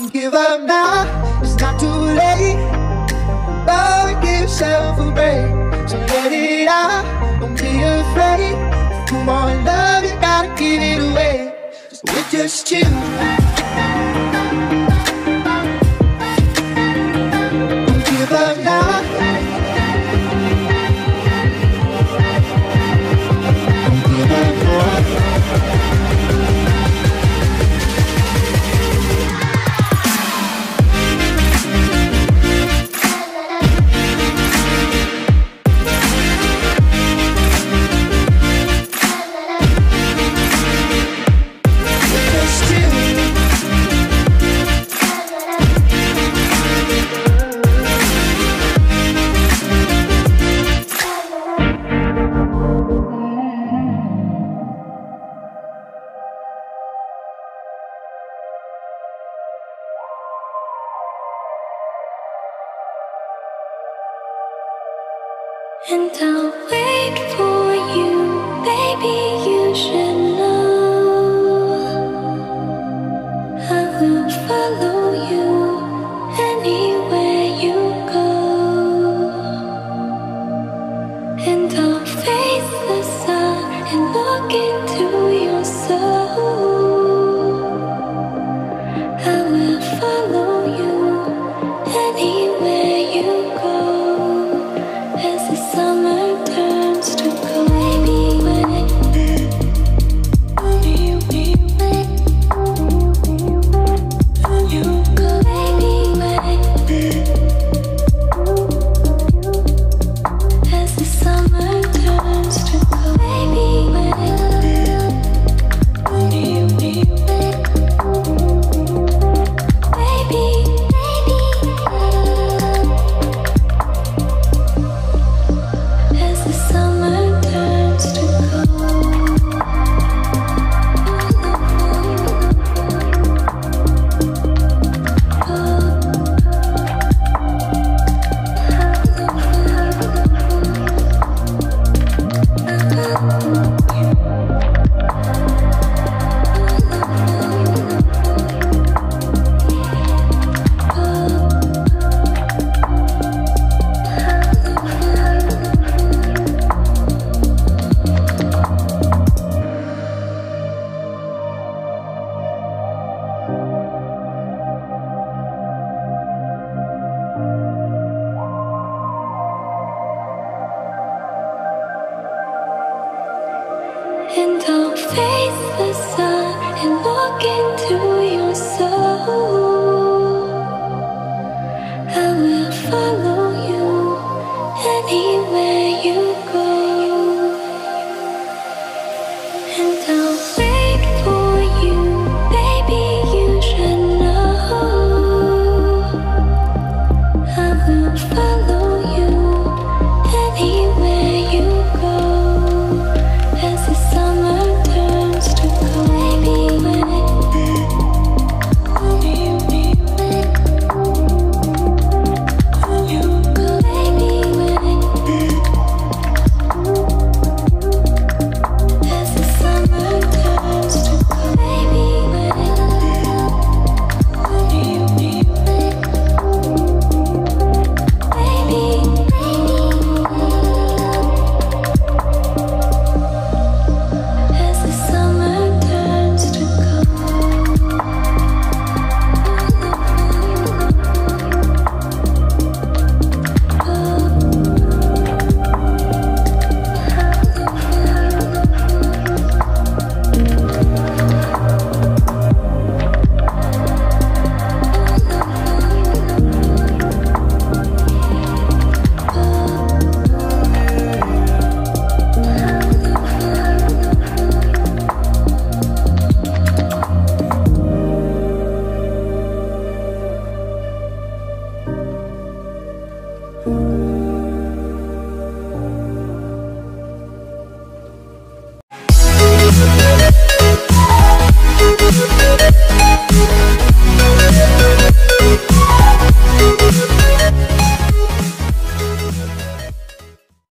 Don't give up now, it's not too late. Love yourself a break. So let it out, don't be afraid. Come on, love, you gotta give it away. We're just you. And I'll wait for down, face the sun, and look into